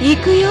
行くよ。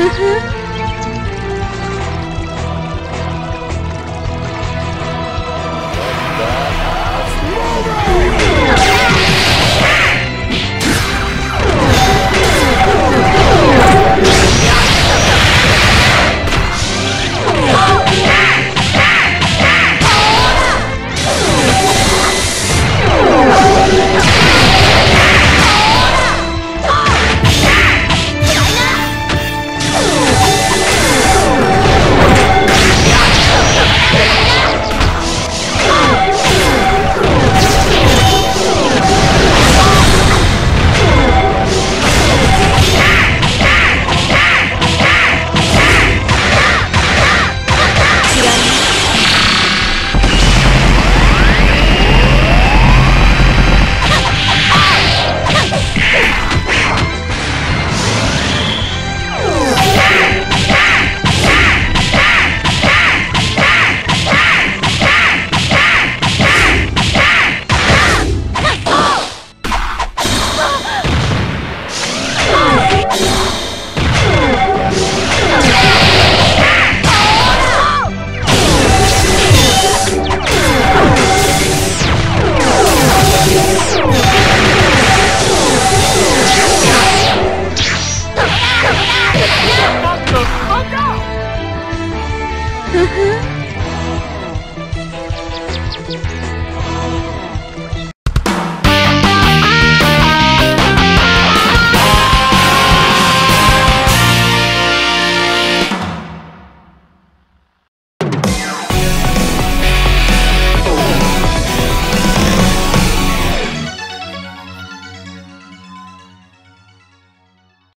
Uh-huh.